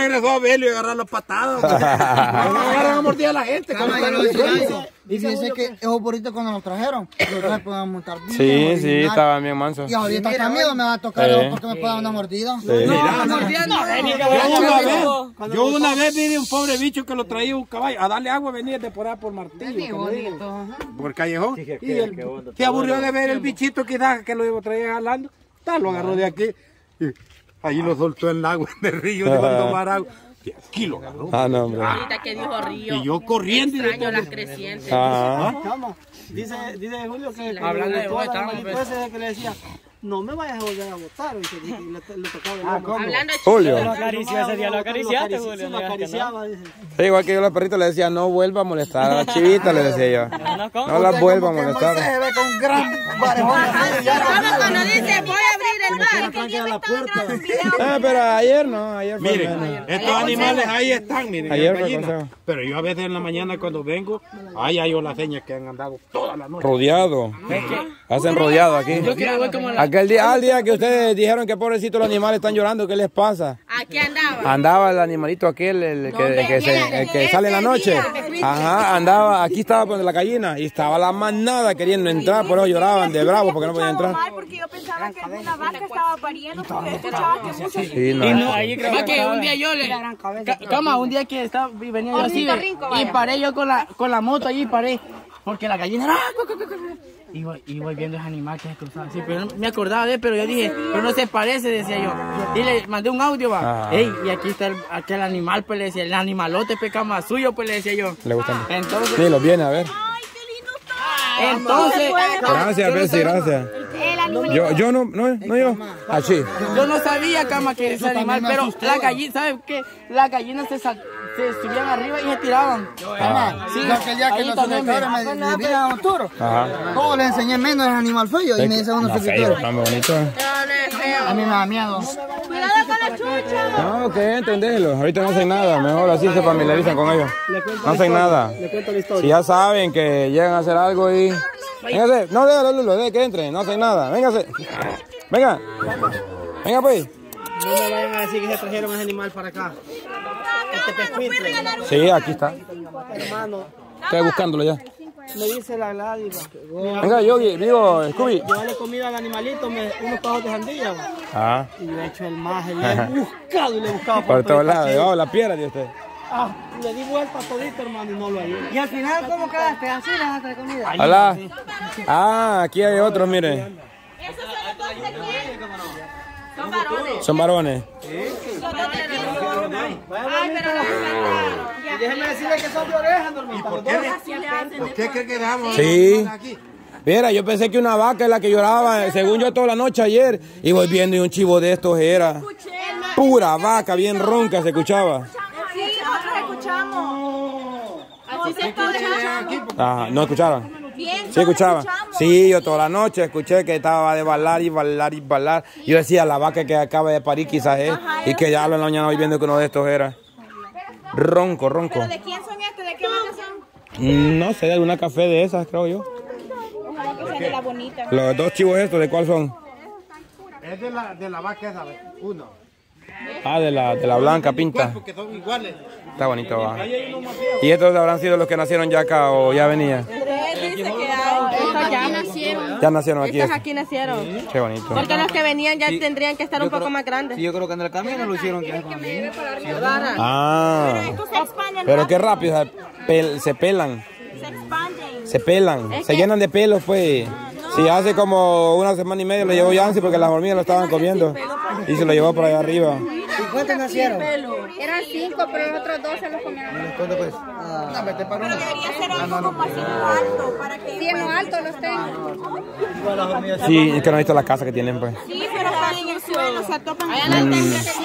regresó a verlo y agarrar las patadas. Agarran a mordir a la gente. Y fíjense que esos burritos cuando los trajeron, los montar bien. Sí, sí, original. estaban bien mansos. Y ahorita hasta miedo me va a tocar porque me puedan dar una mordida. Sí. Mira, Mordida no. Yo una vez, yo una vez vi de un pobre bicho que lo traía un caballo a darle agua, venía de por ahí por Martillo, por callejón, y él se aburrió de ver el bichito quizás que lo iba a traer jalando, tal, lo agarró de aquí, ahí lo soltó en el agua, en el río, a tomar agua, y aquí lo agarró. Ah, no, hombre. Ahorita que dijo Río. Y yo corriendo y de Extraño las crecientes. Ajá. Cama. Dice, dice Julio que Hablando de vos, que le decía, no me vayas a volver a votar. Y, le, le tocaba el hombro. Hablando de Julio. Lo acarició ese día, lo acariciaste, Julio. Lo acariciaba, dice. Sí, igual que yo a los perritos le decía, no vuelva a molestar a la chivita, le decía yo. No las vuelva a molestar. Se ve con gran barejón. Vamos cuando dice voy el la puerta. Ah, pero ayer no, ayer fue Miren, menos. estos animales ahí están, miren, Ayer fue. Pero yo a veces en la mañana cuando vengo, ahí hay las señas que han andado toda la noche. Rodeado. Hacen rodeado aquí. Aquel día, al día que ustedes dijeron que pobrecitos los animales están llorando, ¿qué les pasa? Aquí andaba. Andaba el animalito aquel, el que, el que, se- el que sale en la noche. Ajá, andaba, aquí estaba pues, la gallina y estaba la manada queriendo entrar, por eso lloraban de bravo porque no podían entrar. porque yo pensaba que alguna vaca estaba pariendo porque escuchaba que muchos Sí, no. Va que un día yo le. Ca- Cama, un día que estaba, y venía yo así, y paré yo con la, con la moto allí, paré, porque la gallina era. Y voy, y voy viendo ese animal que se cruzaba así, pero no me acordaba de él, pero yo dije, pero no se parece, decía yo. Y le mandé un audio, va. Ajá. Ey, y aquí está el, aquel animal, pues le decía, el animalote, pecama suyo, pues le decía yo. Le gustan. Entonces, Sí, los viene a ver. entonces, Gracias, Bessie, gracias. Yo, yo no, no, no yo. Así. yo no sabía, cama, que ese animal, pero la gallina, ¿sabes qué? Las gallinas se, sal- se subían arriba y se tiraban. Cama, Sí, yo aquel día que los también, suscriptores me, a un. Ajá. ¿Cómo les enseñé menos el animal feo? Y me dicen unos suscriptores. A mí me da miedo. Cuidado con la chucha. No, que entendelo. Ahorita no hacen nada. Mejor así se familiarizan con ellos. No hacen nada. Le cuento la historia. Si ya saben que llegan a hacer algo y... Véngase. No, déjalo, Lulo. Deje que entren. No hacen nada. Véngase. Venga. Venga, pues. No me vayan a decir que se trajeron ese animal para acá. Este. Sí, aquí está. Hermano, Estoy buscándolo ya. me dice la Gladys, va. Venga, Yogi. Digo, Scooby. Llevarle comida al animalito, me, unos pajos de sandía. Ah. Y le he hecho el maje, le he buscado y le he buscado Por todo todos lados. Debajo de la piedra de usted. Ah, le di vuelta todito, hermano, y no lo hallé. Y al final, ¿cómo quedaste? ¿Así le dejaste de comida? Hola. Ah, aquí hay otros, mire. Son varones. Son varones. Ay, pero Y déjeme decirle que son de orejas, hermano. ¿Por qué, ¿Por qué cree que dejamos Sí. aquí? Mira, yo pensé que una vaca es la que lloraba, según yo toda la noche ayer, y voy viendo y un chivo de estos era pura vaca, bien ronca se escuchaba. Sí, nosotros escuchamos. Así se escucha. Ajá, ¿no escuchaban? Bien, Sí escuchaba. Sí, yo toda la noche escuché que estaba de balar y balar y balar. Yo decía, la vaca que acaba de parir quizás es, y que ya a la mañana voy viendo que uno de estos era ronco, ronco. ¿Pero de quién son estos? ¿De qué vaca son? No sé, de alguna café de esas, creo yo. Ojalá que sean de la bonita. Los dos chivos estos, ¿de cuál son? Es de la, de la vaca esa, uno. Ah, de la, de la blanca pinta. Porque son iguales. Está bonito, va. ¿Y estos habrán sido los que nacieron ya acá o ya venía? él dice que estos ya nacieron. Ya nacieron aquí. Estos aquí nacieron. Qué bonito. Porque los que venían ya tendrían que estar un poco más grandes. yo creo que en el camino lo hicieron que Ah, Estos se expanden pero qué rápido. pel- se pelan, Se expanden. se pelan, se llenan de pelos, pues. Si hace como una semana y media lo llevó Yancy porque las hormigas lo estaban comiendo y se lo llevó por allá arriba. ¿Y cuántos nacieron? Eran cinco, pero los otros dos se los comieron. ¿Cuánto pues? Ah, vete para Pero debería ser algo como así alto para que... Sí, no alto los tengo. Sí, es que no he visto la casa que tienen, pues. Sí, pero están en el suelo, se topan. Allá en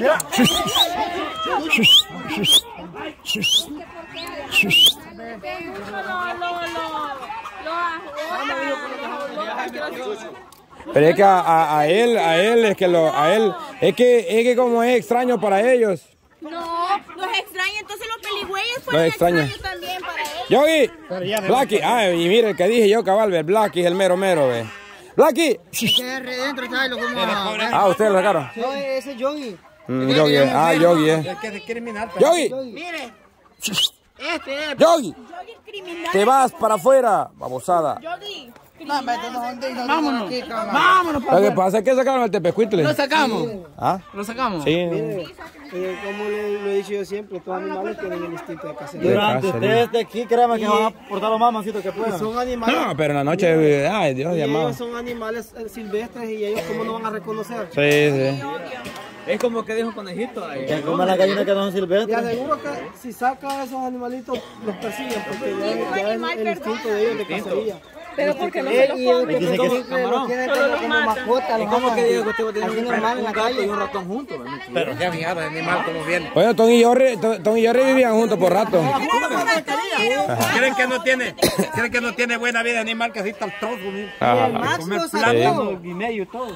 la Pero es que a, a- a él, a él es que lo, a él, es que, es que como es extraño para ellos. No, los extraña, entonces los peligüeyes fueron extraños también para ellos. Yogi, Blacky, ah, y mire el que dije yo, cabal, ve, Blacky es el mero mero, ve. Blacky, ah, ustedes lo sacaron. No, ese es Yogi. Mm, Yogi, eh. ah, Yogi, eh. Es que es criminal. pero- Yogi, Mire. Este es. Yogi, Yogi es criminal. te vas para afuera, babosada. Yogi. Vámonos. Vámonos, Lo que pasa es que sacaron el tepescuitle. Lo sacamos. ¿Ah? Lo sacamos. Sí. Eh, como le, lo he dicho yo siempre, todos los animales tienen el instinto de cacería. Durante ustedes de aquí, créanme que van a portar lo más mansito que puedan. Son animales, No, pero en la noche, ay, Dios, y llamado. ellos son animales eh, silvestres y ellos cómo no van a reconocer. Sí, sí. Es como que dijo conejito ahí. Que coman las gallinas que no son Y silvestres. aseguro que si saca a esos animalitos, los persiguen porque ya, ya es el instinto de ellos de cacería. Pero porque no se lo comen. Dice que Camarón. Solo los matan. Es como que digo que usted tener un perro, un gallo y un ratón juntos. Pero qué fijado, el animal como viene. Oye, Tom y Jorge, Tom y Jorge vivían juntos por rato. ¿Creen que no tiene, creen que no tiene buena vida animal que así está el trozo? y.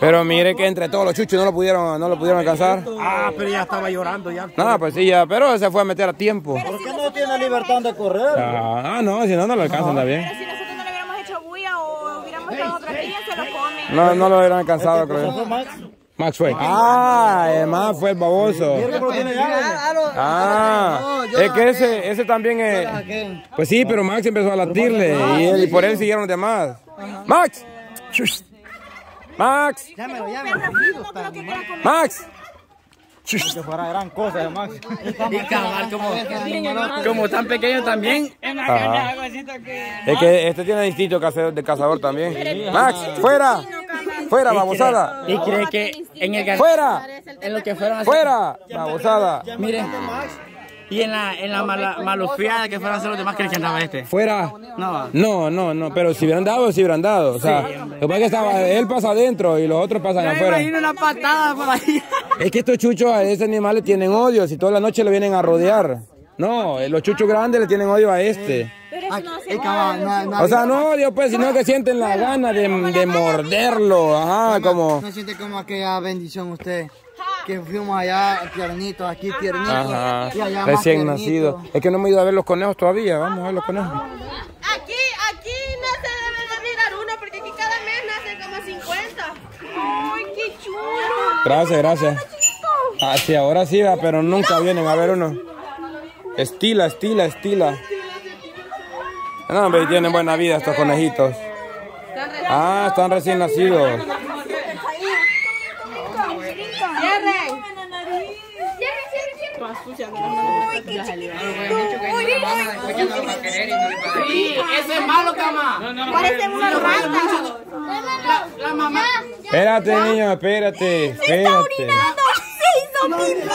Pero mire que entre todos los chuchos no lo pudieron, no lo pudieron alcanzar. Ah, pero ya estaba llorando ya. No, pues sí, ya, pero se fue a meter a tiempo. ¿Por qué no tiene libertad de correr? Ah, ah, no, si no, no lo alcanzan también. Pero si nosotros no le hubiéramos hecho bulla o hubiéramos estado otra día, se lo comen. No, no lo hubieran alcanzado, creo. Max fue. Ah, además fue el baboso. Ah, es que ese, ese también es. Pues sí, pero Max empezó a latirle y, él, y por él siguieron los demás. Max, Max. Max. Que fuera gran cosa Max. Y cabal, como, como tan pequeño también. Ajá. Es que este tiene cazador- de cazador también. Max, fuera, fuera, babosada, Y cree que en el fuera, en lo que fueron fuera, babosada, Miren. Y en la, en la mala, malofiada que fueron a hacer los demás, creen que andaba este. fuera. No. No, no, no, pero si hubieran dado, si hubieran dado. O sea, lo que pasa es que estaba, él pasa adentro y los otros pasan Yo me afuera. imagino una patada por ahí. Es que estos chuchos a esos animales tienen odio, si toda la noche le vienen a rodear. No, los chuchos grandes le tienen odio a este. Pero eso no hace no, no, O sea, no odio pues, sino que sienten la gana de, de morderlo. Ajá, como... no siente como aquella bendición usted. Que fuimos allá tiernito, aquí tiernito. Ajá, y allá más recién nacido. Es que no hemos ido a ver los conejos todavía, vamos a ver los conejos. Aquí, aquí no se debe de mirar uno porque aquí cada mes nacen como 50. ¡Ay, qué chulo! Gracias, gracias. Ah, sí, ahora sí, va, pero nunca vienen a ver uno. Estila, estila, estila. No, hombre, tienen buena vida estos conejitos. Ah, están recién nacidos. Sí, eso es malo, cama. Parece una rata. La, mamá. Espérate, niño, espérate, ¡Se está orinando! ¡Se hizo pipí!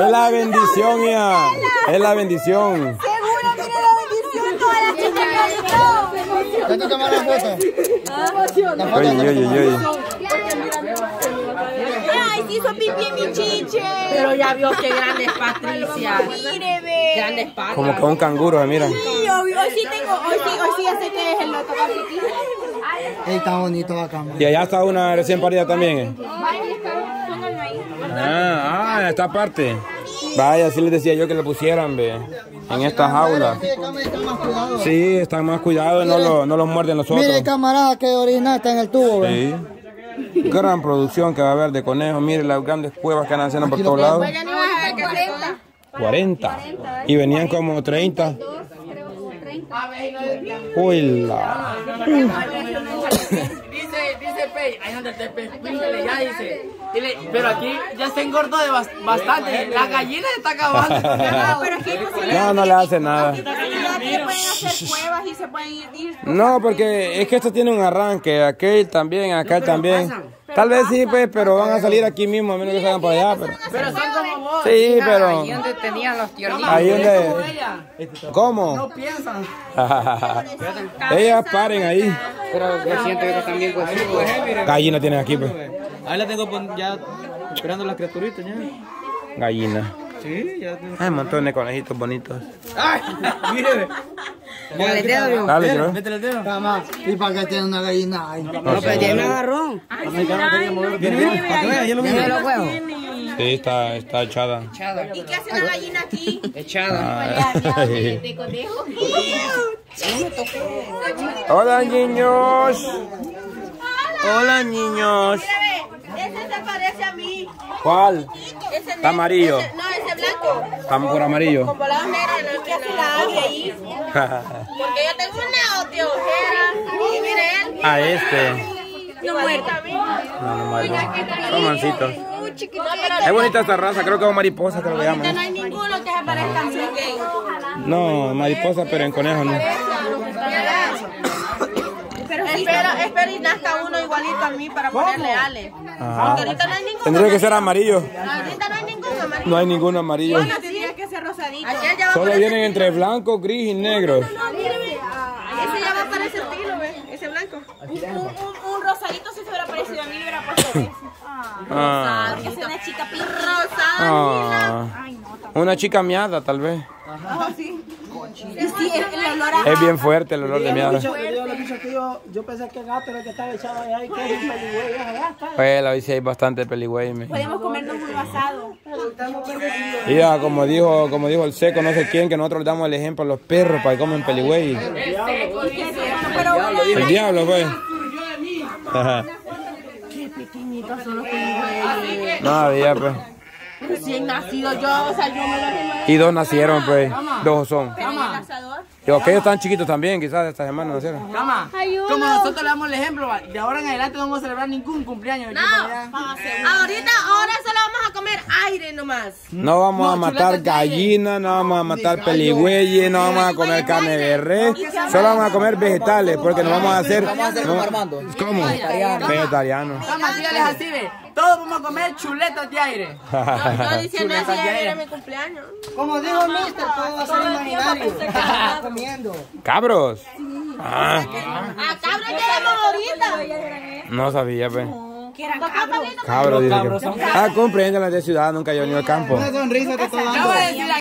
Es la bendición, hija. Es la bendición. Seguro, mire la bendición, toda la chica ¿Ya te tomaron foto? Oye, oye, oye. ¡Ay, se hizo pipí mi chiche! Pero ya vio que grande es Patricia. Mire, ve. Grande es Patricia. Como que un canguro, mira. Sí, hoy, hoy sí tengo, hoy sí, hoy sí ya sé que es el loto pipí. Ey, está bonito acá. Y allá está una recién parida también. ¿eh? Ah, ah, esta parte. Vaya, así les decía yo que le pusieran, ve. En estas cuidado. Sí, están más cuidados, no, lo, no los muerden los otros. Mire, camarada, que orina está en el tubo. ve. Sí. Gran producción que va a haber de conejos. Mire las grandes cuevas que andan haciendo por todos lados. Ya no vas a ver 40. 40. Y venían como 30. Uy, la. Dice, dice Pei, ahí donde te píntele ya dice. Dile, pero aquí ya se engordó de bas- bastante. La gallina se está acabando. Pero aquí hay No, no le hace nada. de que pueden hacer cuevas y se pueden ir. ir No, porque es que esto tiene un arranque. Aquel también, acá también. Tal vez sí, pues, pero van a salir aquí mismo, a menos que salgan por allá. Pero... Pero son como vos. Sí, pero. Ahí donde tenían los tiornitos. Ahí donde. ¿Cómo? No piensan. Ellas paren ahí. Pero yo siento que también pues, Gallina tienen aquí, pues. Ahí la tengo ya esperando las criaturitas ya. Gallina. Sí, ya tengo. Hay un montón de conejitos bonitos. ¡Ay! Mire. Dale, dedo. Dale, yo. Métele el dedo. Cama, ¿y para qué tiene una gallina ahí? No, pero tiene un agarrón. Viene, viene. Los huevos. Sí, está, está echada. ¿Y qué hace la gallina aquí? Echada. De conejo. Hola, niños. ¡Hola, Hola, niños. Ese se parece a mí. ¿Cuál? Ese Está amarillo. ese- no, ese blanco. Estamos por amarillo. Con volados negros en el que hace la ave ahí. Porque yo tengo una de ojera. Y mire él. A este. No muerto. No, no, muerde. Son mancitos. Es bonita esta raza, creo que es mariposa que lo llaman. no hay ninguno que se parezca a. No, mariposa, pero en conejo no. Pero espero y nazca uno igualito a mí para ponerle ale. Ajá. Porque ahorita no hay ninguno. Tendría que ser amarillo. Ahorita no hay ninguno amarillo. No hay ninguno amarillo. Bueno, tendría que ser rosadito. Ayer ya va Solo vienen entre blanco, gris y negro. No, míreme. Ese ya va para ese estilo, ¿ves? Ese blanco. Un, un, un rosadito si se hubiera parecido a mí, le hubiera puesto ese. Ah. Porque es una chica rosada. Ah. Una chica miada, tal vez. Y sí, el, el olor a... Es bien fuerte el olor de miada. Yo, lo pensé que gato era el que estaba echado allá y que es un peligüey. Pues hoy sí hay bastante peligüey. me. Podemos comernos un asado. Y ya, como dijo, como dijo el seco, no sé quién, que nosotros le damos el ejemplo a los perros para que comen peligüey. Pero bueno, El diablo, pues. Ajá. qué pequeñitos son los peligüeyes. No había, pues. Recién nacido yo, o sea, yo me he Y dos nacieron, pues. Dos son. Y aquellos están chiquitos también, quizás esta semana nacieron. Cama, como nosotros le damos el ejemplo, de ahora en adelante no vamos a celebrar ningún cumpleaños. No, ahorita, ahora solo vamos a comer aire nomás. No vamos a matar gallinas, no vamos a matar peligüeyes, no vamos a comer carne de res, solo vamos a comer vegetales, porque nos vamos a hacer... Vamos a hacer como Armando. ¿Cómo? Vegetariano. Cama, dígales así, ve. Todos vamos a comer chuletas de aire. Yo diciendo así era mi cumpleaños. Como dijo el mister, todo va a ser imaginario. Comiendo. Cabros. Ah, A cabros llegamos ahorita. no sabía, pues. Que eran cabros. Cabros, dice que- Ah, comprende las de ciudad, nunca yo ni al campo. Una sonrisa está